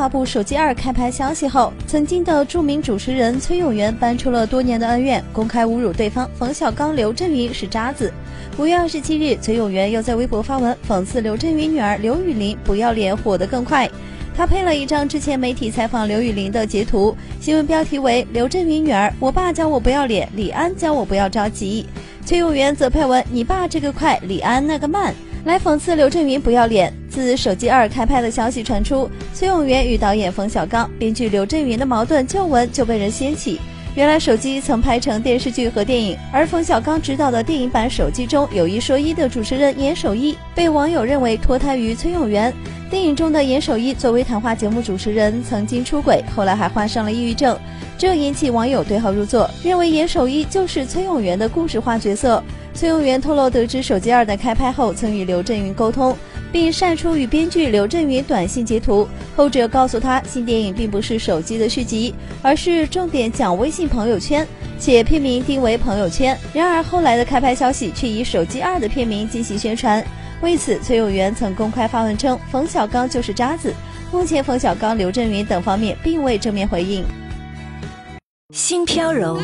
发布手机二开拍消息后，曾经的著名主持人崔永元搬出了多年的恩怨，公开侮辱对方冯小刚、刘震云是渣子。五月二十七日，崔永元又在微博发文讽刺刘震云女儿刘雨玲不要脸，火得更快。他配了一张之前媒体采访刘雨玲的截图，新闻标题为“刘震云女儿，我爸教我不要脸，李安教我不要着急”。崔永元则配文：“你爸这个快，李安那个慢”，来讽刺刘震云不要脸。自手机二开拍的消息传出，崔永元与导演冯小刚、编剧刘震云的矛盾旧闻就被人掀起。原来手机曾拍成电视剧和电影，而冯小刚执导的电影版手机中有一说一的主持人严守一，被网友认为脱胎于崔永元。电影中的严守一作为谈话节目主持人，曾经出轨，后来还患上了抑郁症，这引起网友对号入座，认为严守一就是崔永元的故事化角色。崔永元透露，得知手机二的开拍后，曾与刘震云沟通，并晒出与编剧刘震云短信截图，后者告诉他，新电影并不是手机的续集，而是重点讲微信朋友圈，且片名定为朋友圈。然而后来的开拍消息却以手机二的片名进行宣传。为此，崔永元曾公开发文称冯小刚就是渣子。目前，冯小刚、刘震云等方面并未正面回应。心飘柔。